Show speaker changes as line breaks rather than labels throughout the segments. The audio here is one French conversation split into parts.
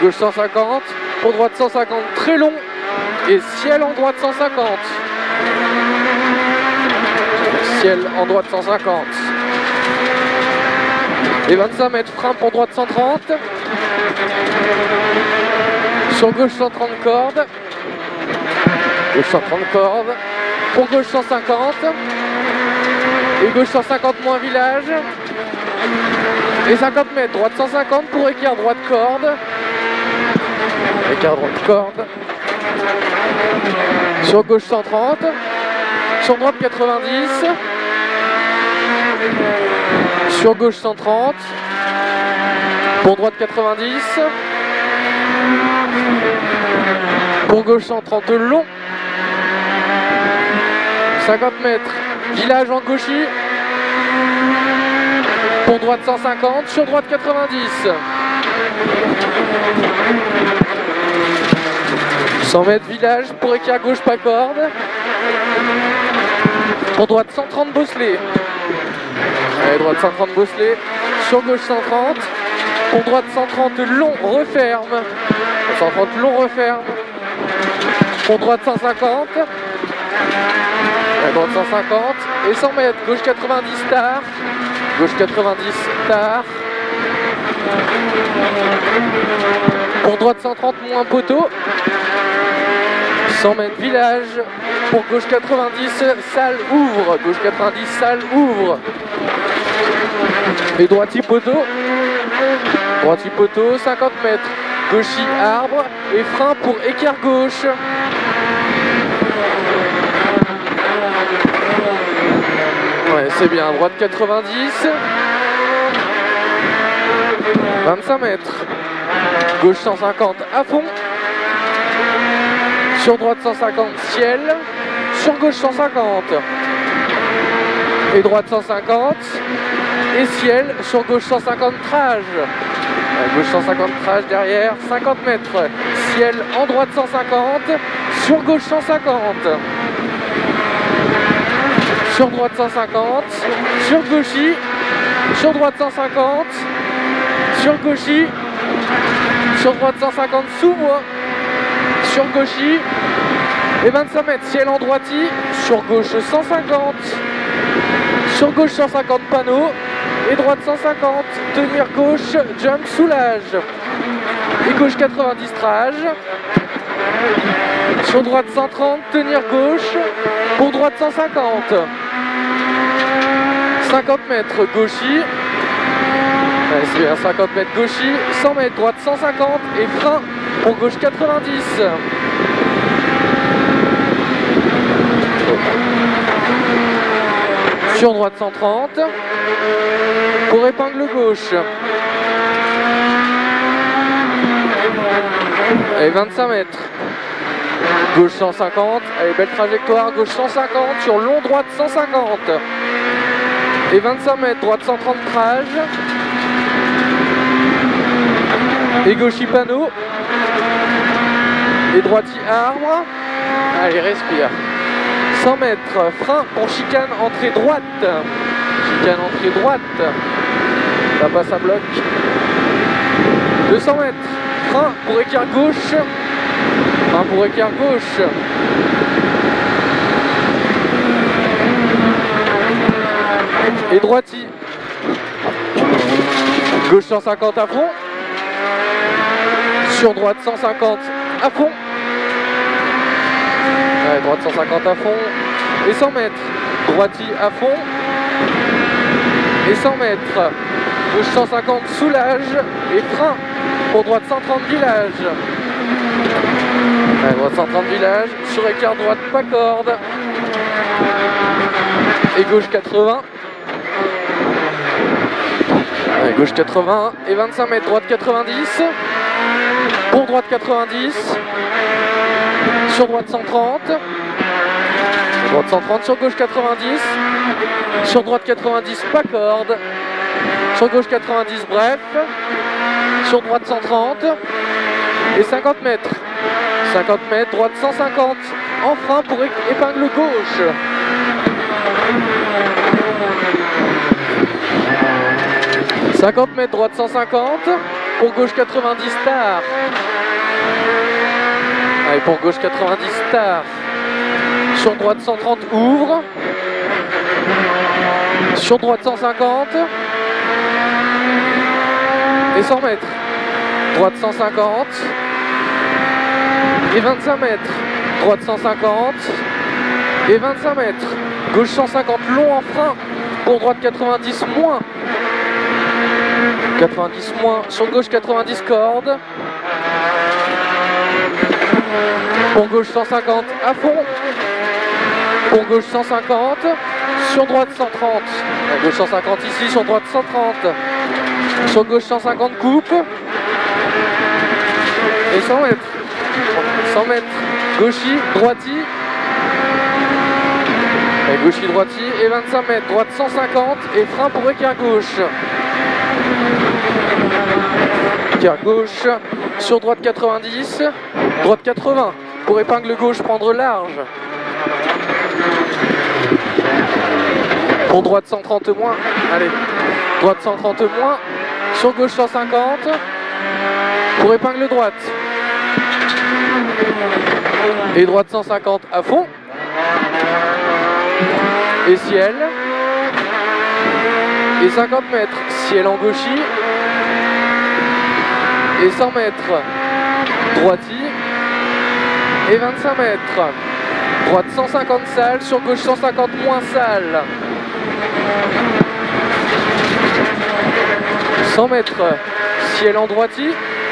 gauche 150, pour droite 150 très long et ciel en droite 150. Ciel en droite 150. Et 25 mètres frein pour droite 130. Sur gauche 130 cordes. Gauche 130 cordes. Pour gauche 150. Et gauche 150 moins village. Et 50 mètres, droite 150 pour équerre droite corde. Écart droite corde. Sur gauche 130. Sur droite 90. Sur gauche 130. Pour droite 90. Pour gauche 130 long. 50 mètres. Village en gauchis. Pour droite 150. Sur droite 90. 100 mètres village pour équerre gauche pas corde. Pour droite 130 bosselets. Allez, droite 130 bosselets. Sur gauche 130. Pour droite 130 long referme. 130 long referme. Pour droite 150. À droite 150. Et 100 mètres. Gauche 90 tard. Gauche 90 tard. Pour droite 130 moins poteau. 100 mètres village. Pour gauche 90, salle ouvre. Gauche 90, salle ouvre. Et droiti poteau. Droiti poteau, 50 mètres. Gauchy arbre. Et frein pour équerre gauche. Ouais, c'est bien. Droite 90. 25 mètres. Gauche 150 à fond. Sur droite 150 ciel. Sur gauche 150. Et droite 150. Et ciel. Sur gauche 150 trage. Gauche 150 trage derrière. 50 mètres. Ciel en droite 150. Sur gauche 150. Sur droite 150. Sur gauchy. Sur droite 150. Sur gauchy. Sur droite 150 sous moi. Sur gauchy. Et 25 mètres ciel en droiti. Sur gauche 150. Sur gauche 150 panneaux. Et droite 150. Tenir gauche. Jump soulage. Et gauche 90 trage. Sur droite 130. Tenir gauche. Pour droite 150. 50 mètres gauchy. Ouais, c'est bien 50 mètres gauchy, 100 mètres droite 150 et frein pour gauche 90. Sur droite 130 pour épingle gauche. Et 25 mètres. Gauche 150, allez belle trajectoire, gauche 150 sur long droite 150. Et 25 mètres, droite 130 trage. Et panneau. Et droiti arbre. Allez, respire. 100 mètres, frein pour chicane entrée droite. Chicane entrée droite. Ça passe à bloc. 200 mètres, frein pour équerre gauche. Frein pour équerre gauche. Et droiti. Gauche 150 à fond. Sur droite 150 à fond. Droite 150 à fond. Et 100 mètres. Droiti à fond. Et 100 mètres. Gauche 150 soulage. Et frein. Pour droite 130 village. Droite 130 village. Sur écart droite pas corde. Et gauche 80. Ouais, gauche 80 et 25 mètres, droite 90. Pour droite 90. Sur droite 130. Droite 130 sur gauche 90. Sur droite 90, pas corde. Sur gauche 90, bref. Sur droite 130. Et 50 mètres. 50 mètres, droite 150. En frein pour épingle gauche. « 50 mètres droite 150 Pour gauche 90 star. Allez, pour gauche 90 star. Sur droite 130 ouvre. Sur droite 150. Et 100 mètres. Droite 150. Et 25 mètres. Droite 150. Et 25 mètres. Gauche 150 long en frein. Pour droite 90 moins. 90 moins. Sur gauche 90 cordes. Pour gauche 150 à fond. Pour gauche 150. Sur droite 130. gauche 150 ici, sur droite 130. Sur gauche 150 coupe. Et 100 mètres. 100 mètres. Gauchy, droiti. Et gauchy, droiti. Et 25 mètres. Droite 150. Et frein pour écart gauche. Gauche. Sur droite 90. Droite 80. Pour épingle gauche, prendre large. Pour droite 130 moins. Allez. Droite 130 moins. Sur gauche 150. Pour épingle droite. Et droite 150 à fond. Et ciel. Et 50 mètres. Ciel en gauchy. Et 100 mètres. Droiti. Et 25 mètres. Droite 150 salles, sur gauche 150 moins salles. 100 mètres, ciel en droiti,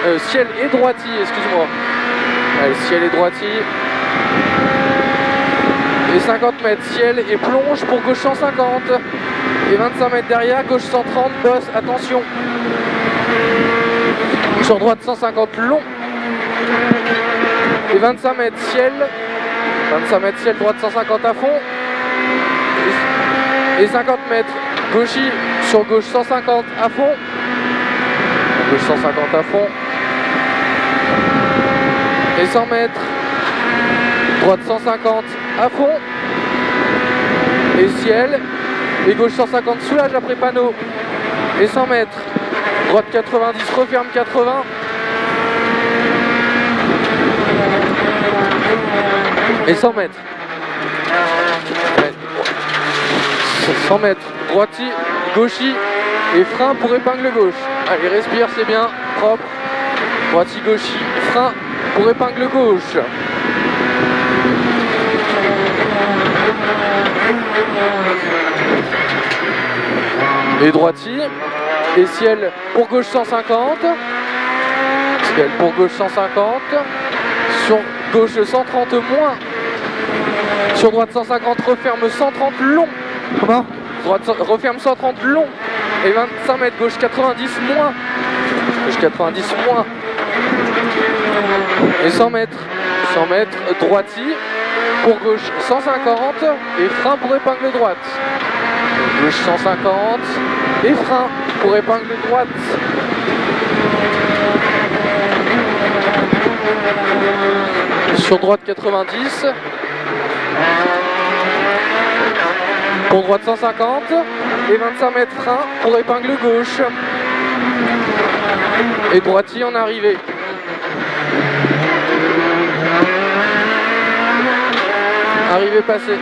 euh, ciel et droiti, excuse-moi. Ciel et droiti. Et 50 mètres, ciel et plonge pour gauche 150. Et 25 mètres derrière, gauche 130, bosse, attention. Sur droite 150 long. Et 25 mètres, ciel. 25 mètres, ciel, droite 150 à fond. Et 50 mètres, gauchy sur gauche 150 à fond. Gauche 150 à fond. Et 100 mètres, droite 150 à fond. Et ciel. Et gauche 150 soulage après panneau. Et 100 mètres, droite 90, referme 80. Et 100 mètres. 100 mètres, droiti, gauchy et frein pour épingle gauche. Allez, respire, c'est bien, propre. Droiti, gauchy, frein pour épingle gauche. Et droiti, et ciel pour gauche 150. Ciel pour gauche 150. Sur gauche 130 moins. Sur droite 150, referme 130 long. Comment? Droite, referme 130 long. Et 25 mètres, gauche 90 moins. Gauche 90 moins. Et 100 mètres. 100 mètres, droiti. Pour gauche 150. Et frein pour épingle droite. Gauche 150. Et frein pour épingle droite. Sur droite 90. Pour droite 150 et 25 mètres frein pour épingle gauche. Et droitier en arrivée. Arrivée passée.